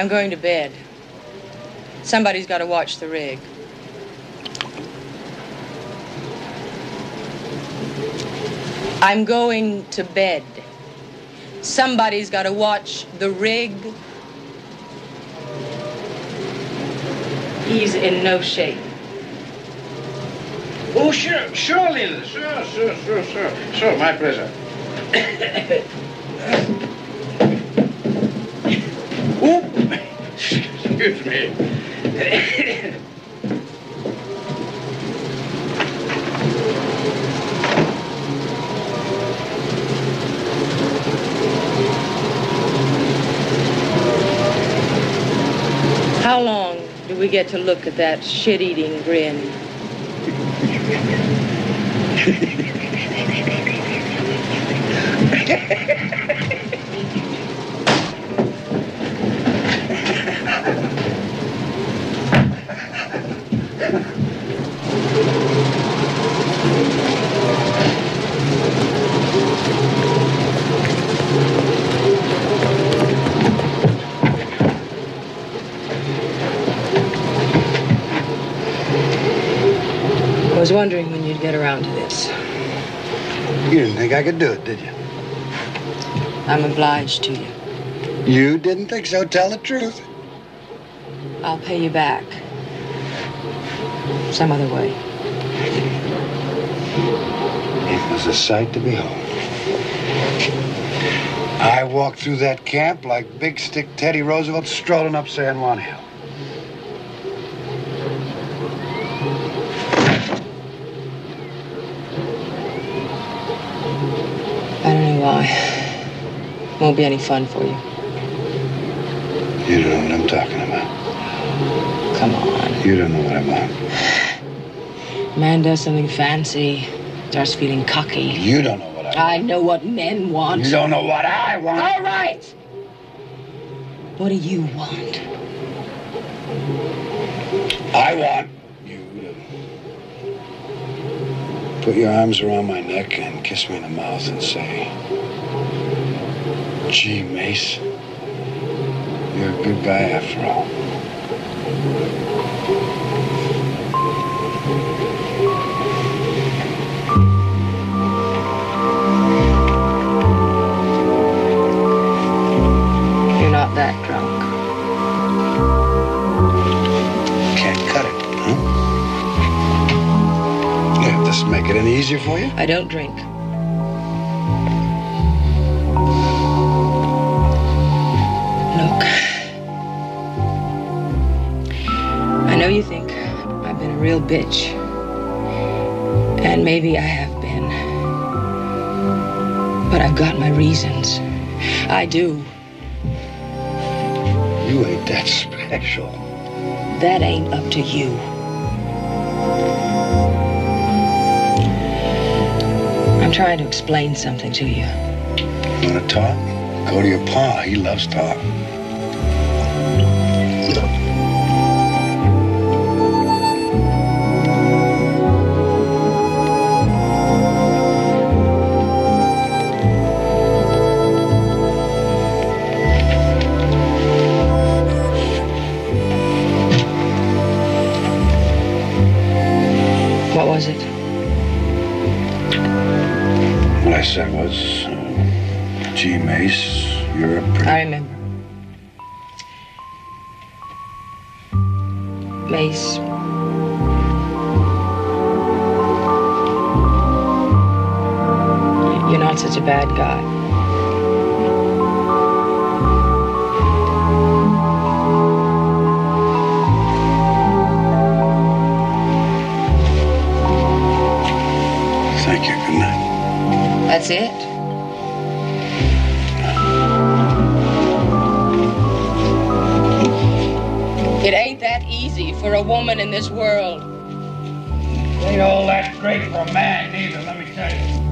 I'm going to bed. Somebody's got to watch the rig. I'm going to bed. Somebody's got to watch the rig. He's in no shape. Oh, sure, sure. Sure, sure, sure, sure. Sure, my pleasure. Excuse me. How long do we get to look at that shit-eating grin? was wondering when you'd get around to this. You didn't think I could do it, did you? I'm obliged to you. You didn't think so? Tell the truth. I'll pay you back. Some other way. It was a sight to behold. I walked through that camp like Big Stick Teddy Roosevelt strolling up San Juan Hill. I don't know why. Won't be any fun for you. You don't know what I'm talking about. Come on. You don't know what I want. Man does something fancy, starts feeling cocky. You don't know what I want. I know what men want. You don't know what I want. All right. What do you want? I want you to put your arms around my neck and kiss me in the mouth and say, Gee, Mase, you're a good guy after all. Easier for you? I don't drink. Look. I know you think I've been a real bitch. And maybe I have been. But I've got my reasons. I do. You ain't that special. That ain't up to you. I'm trying to explain something to you. You wanna talk? Go to your pa. He loves talk. What was it? What I was, gee, Mase, you're a pretty... I remember. Mase. You're not such a bad guy. It. It ain't that easy for a woman in this world. Ain't all that great for a man, either, let me tell you.